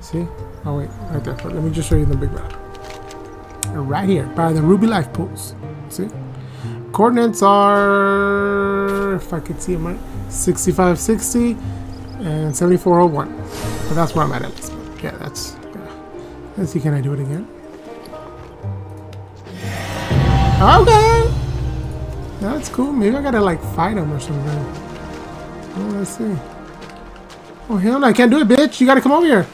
See? Oh wait, right there. But let me just show you the big map. Right here, by the Ruby Life pools. See? Coordinates are, if I could see them right, 6560 and 7401. But that's where I'm at at least. Yeah, that's, yeah. Let's see, can I do it again? Okay! That's cool. Maybe I gotta like fight him or something. Oh, let's see. Oh, hell no, I can't do it, bitch. You gotta come over here.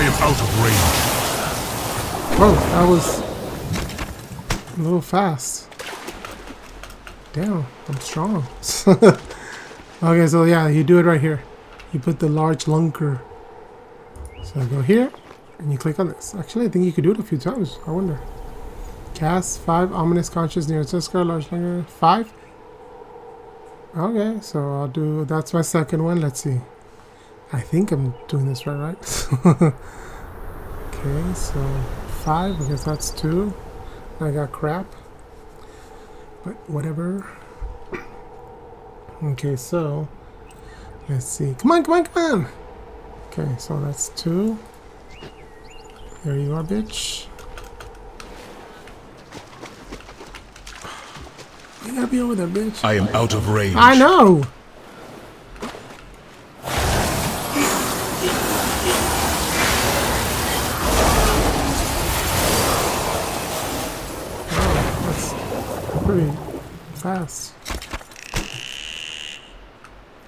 I am out of range. Whoa, that was a little fast. Damn, I'm strong. okay, so yeah, you do it right here. You put the large lunker. So go here, and you click on this. Actually, I think you could do it a few times. I wonder. Cast 5 Ominous Conches near Tuskarr, large lunker. 5? Okay, so I'll do, that's my second one. Let's see. I think I'm doing this right, right? okay, so 5, because that's 2. I got crap. But whatever. Okay, so let's see. Come on, come on, come on. Okay, so that's two. There you are, bitch. You gotta be over there, bitch. I am out of range. I know. Pretty fast.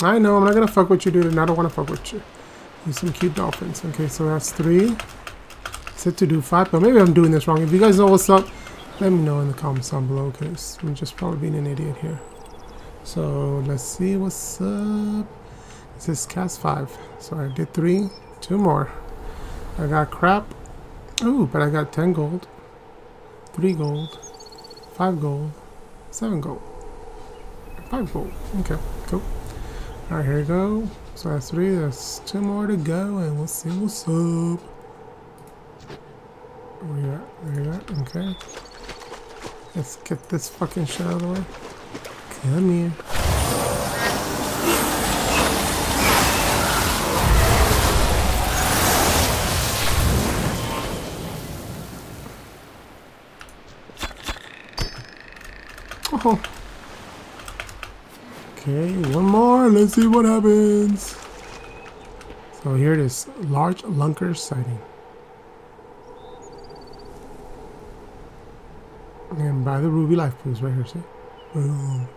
I know, I'm not gonna fuck with you, dude, and I don't wanna fuck with you. Use some cute dolphins. Okay, so that's three. Set to do five, but maybe I'm doing this wrong. If you guys know what's up, let me know in the comments down below, because I'm just probably being an idiot here. So let's see what's up. It says cast five. So I did three, two more. I got crap. Ooh, but I got 10 gold, three gold, five gold, seven gold, five gold. Okay, cool. Alright, here we go. So that's three, there's two more to go, and we'll see what's up. At? There you at? Okay. Let's get this fucking shit out of the way. Come here. Okay, one more. Let's see what happens. So here it is. Large lunker sighting. And by the ruby life pools right here, see? Boom.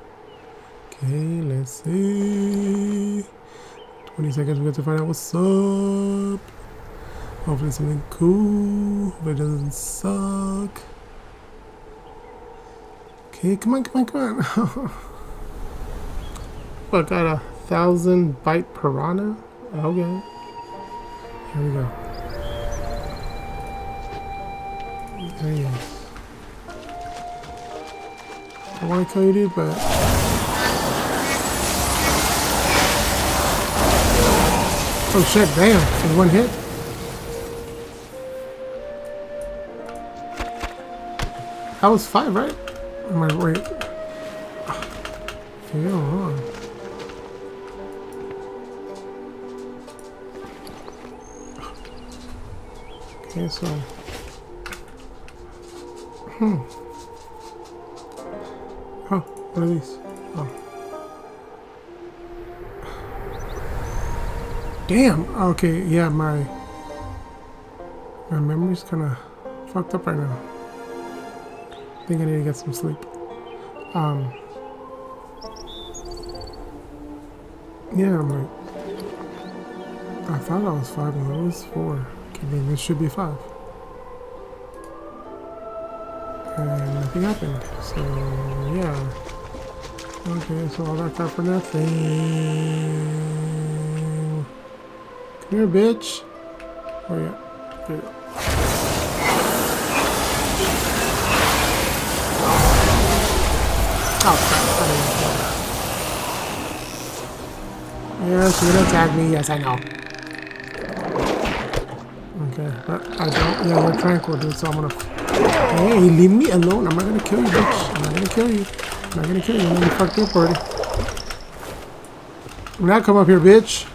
Okay, let's see. 20 seconds, we got to find out what's up. Hopefully something cool. Hopefully it doesn't suck. Okay, come on, come on, come on. I got a thousand bite piranha. Okay. Here we go. There he is. I want to kill you, dude, but. Oh shit, damn. In one hit? That was five, right? Am I right? Yeah, wrong. Okay, so. Hmm. Oh, what are these? Oh. Damn. Okay, yeah, my my memory's kind of fucked up right now. I think I need to get some sleep. Um. Yeah, I'm like. I thought I was five, and it was four. Okay, then this should be five. And nothing happened. So, yeah. Okay, so all that for nothing. Come here, bitch. Oh, yeah. There you go. Oh. Yes, you're gonna me. Yes, I know. Okay, but I don't. Yeah, you're tranquil, dude, so I'm gonna. Hey, leave me alone. I'm not gonna kill you, bitch. I'm not gonna kill you. I'm not gonna kill you. I'm gonna fucked up already. Now come up here, bitch.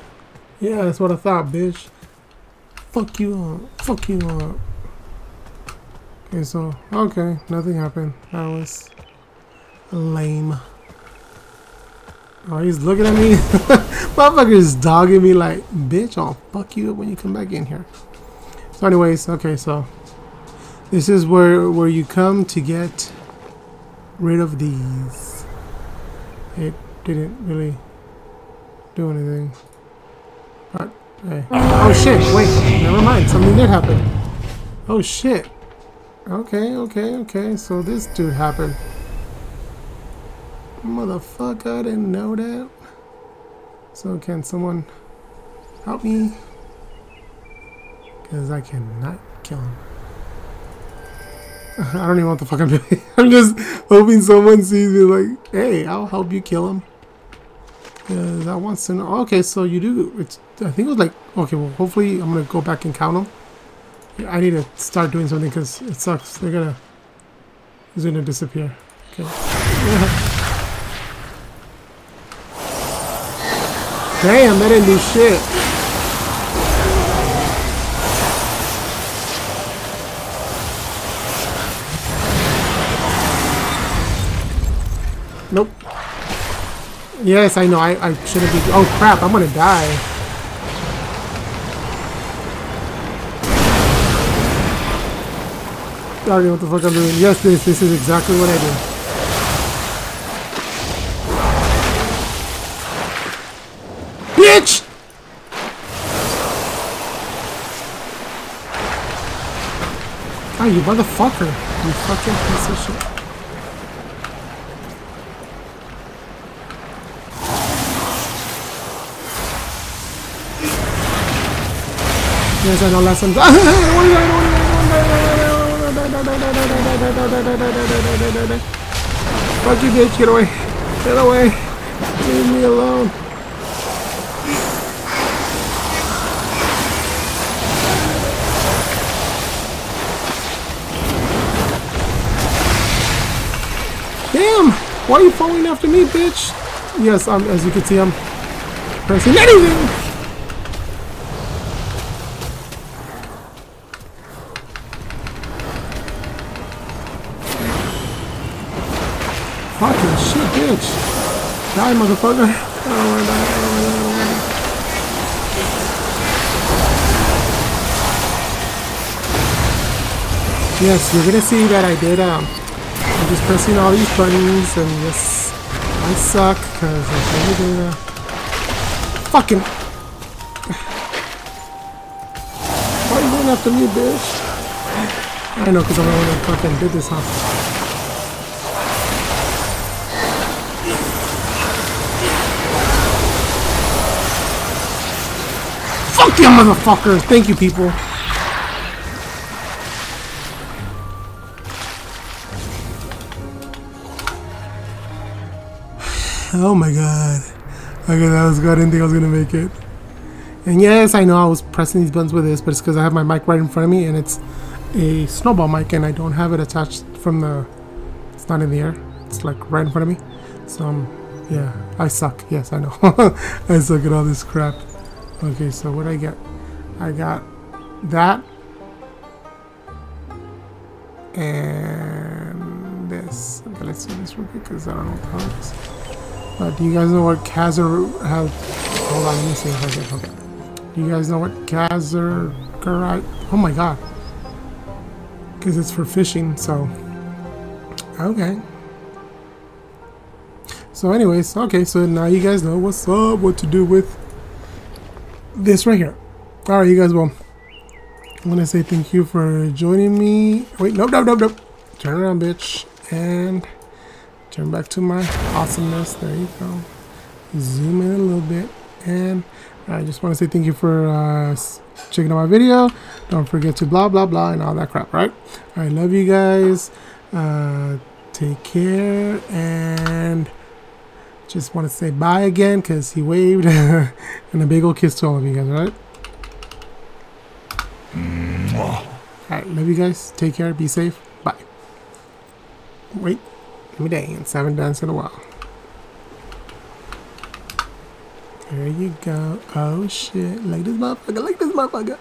Yeah, that's what I thought, bitch. Fuck you up. Fuck you up. Okay, so, okay, nothing happened. That was lame. Oh, he's looking at me. Motherfucker is dogging me like, bitch, I'll fuck you when you come back in here. So anyways, okay, so this is where where you come to get rid of these. It didn't really do anything. But hey. Oh shit, wait, never mind, something did happen. Oh shit. Okay, okay, okay, so this dude happened. Motherfucker, I didn't know that. So can someone help me? Because I cannot kill him. I don't even want the fucking doing. I'm just hoping someone sees me like, hey, I'll help you kill him. Because I want to know. Okay, so you do. It's. I think it was like. Okay, well, hopefully I'm gonna go back and count them. I need to start doing something because it sucks. They're gonna. He's gonna disappear. Okay. Damn, that didn't do shit. Nope. Yes, I know. I, I shouldn't be. Oh crap! I'm gonna die. I don't know what the fuck I'm doing. Yes, this this is exactly what I do. Bitch! Oh, you motherfucker. You fucking piece of shit. Yes, I know lessons. Fuck you, bitch. Get away. Get away. Leave me alone. Why are you following after me, bitch? Yes, I'm, as you can see, I'm pressing anything! Fucking shit, bitch. Die, motherfucker. I don't wanna die, I don't wanna die, I don't wanna die. Yes, you're gonna see that I did, um, I'm just pressing all these buttons, and yes, I suck, because I can't do that. Fucking... Why are you going after me, bitch? I know, because I'm the one that fucking did this, huh? Fuck you, motherfucker! Thank you, people. Oh my god. Okay, that was good. I didn't think I was gonna make it. And yes, I know I was pressing these buttons with this, but it's because I have my mic right in front of me and it's a snowball mic and I don't have it attached from the... It's not in the air. It's like right in front of me. So, um, yeah, I suck. Yes, I know. I suck at all this crap. Okay, so what I get? I got that and this. Okay, let's see this real quick because I don't know what the hell it is. Do you guys know what Kazar has? Hold on, let me see if I can. Okay. Do you guys know what Kazar? Oh my god. Because it's for fishing, so. Okay. So, anyways, okay, so now you guys know what's up, what to do with this right here. Alright, you guys, well, I'm gonna say thank you for joining me. Wait, nope, nope, nope, nope. Turn around, bitch. And turn back to my awesomeness. There you go. Zoom in a little bit. And I just want to say thank you for uh, checking out my video. Don't forget to blah, blah, blah, and all that crap, right? I love you guys. Uh, take care. And just want to say bye again because he waved. and a big old kiss to all of you guys, right? Alright, love you guys. Take care. Be safe. Bye. Wait. Me dance. I haven't danced in a while. There you go. Oh shit. Like this motherfucker. Like this motherfucker.